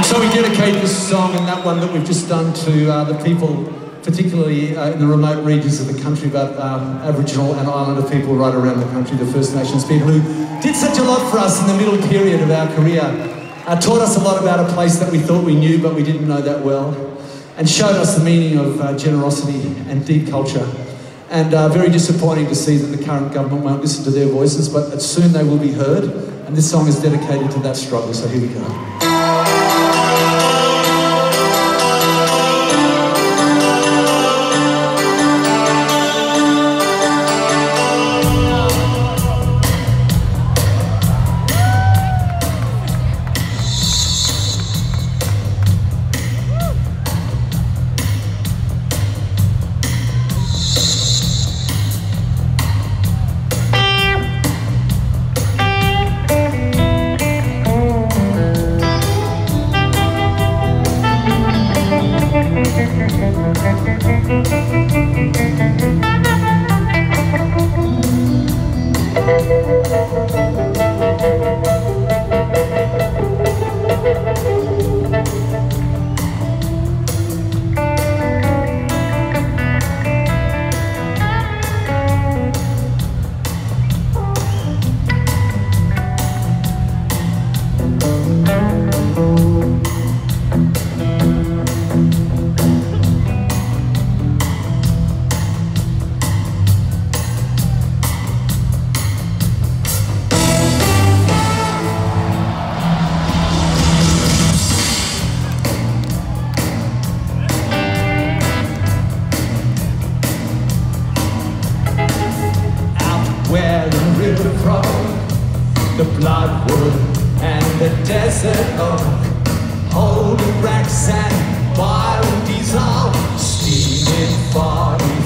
And so we dedicate this song and that one that we've just done to uh, the people, particularly uh, in the remote regions of the country, about um, Aboriginal and Islander people right around the country, the First Nations people who did such a lot for us in the middle period of our career. Uh, taught us a lot about a place that we thought we knew but we didn't know that well, and showed us the meaning of uh, generosity and deep culture. And uh, very disappointing to see that the current government won't listen to their voices, but soon they will be heard. And this song is dedicated to that struggle, so here we go. Desert oak, Holden wrecks and violent dissolve, steaming 45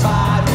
side.